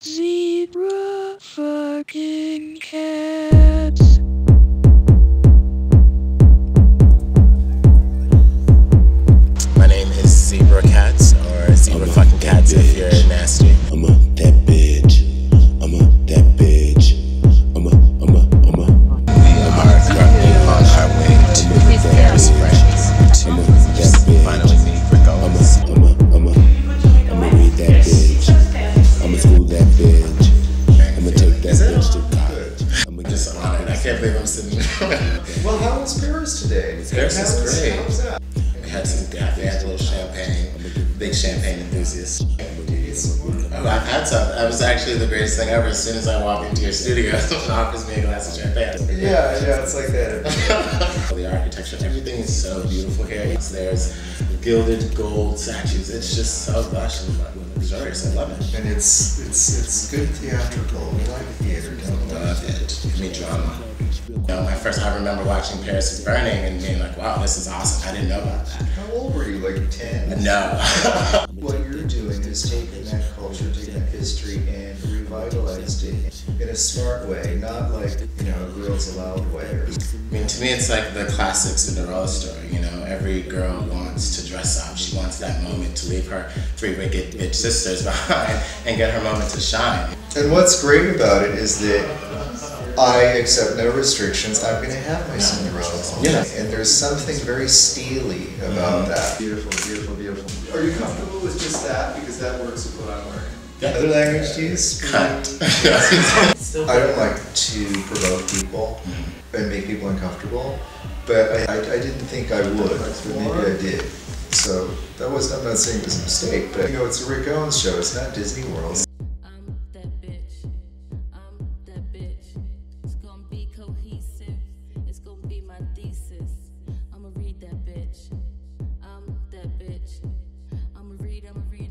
Zebra can't believe I'm sitting here. Well, how was Paris today? Paris How is was- great. How was that? We had some we had a little champagne. Big champagne enthusiast. Oh, I've had some. That was actually the greatest thing ever. As soon as I walk into your studio, someone offers me a glass of champagne. Yeah, yeah, it's like that. the architecture, everything is so beautiful here. There's gilded gold statues. It's just so lush and luxurious. I love it. And it's it's it's good theatrical. We like theater? Love it. Give me drama. You know, my first, I remember watching Paris is Burning and being like, wow, this is awesome. I didn't know about that. How old were you? Like ten? No. What you're doing is taking that culture, taking that history, and revitalized it in a smart way, not like you know a girls allowed way. Or, I mean, to me, it's like the classic Cinderella story. You know, every girl wants to dress up. She wants that moment to leave her three wicked bitch sisters behind and get her moment to shine. and what's great about it is that I accept no restrictions. I'm going to have my Cinderella moment. Yes. And there's something very steely about mm-hmm. that. Beautiful, beautiful, beautiful. Are you comfortable with just that? Because that works with what I'm wearing. Yeah. Other language do you speak? Cunt. I don't like to provoke people mm-hmm. and make people uncomfortable, but I, I, I didn't think I would, but maybe I did. So that was, I'm not saying it was a mistake, but you know, it's a Rick Owens show, it's not Disney World. My thesis. I'ma read that bitch. I'm that bitch. I'ma read, I'ma read,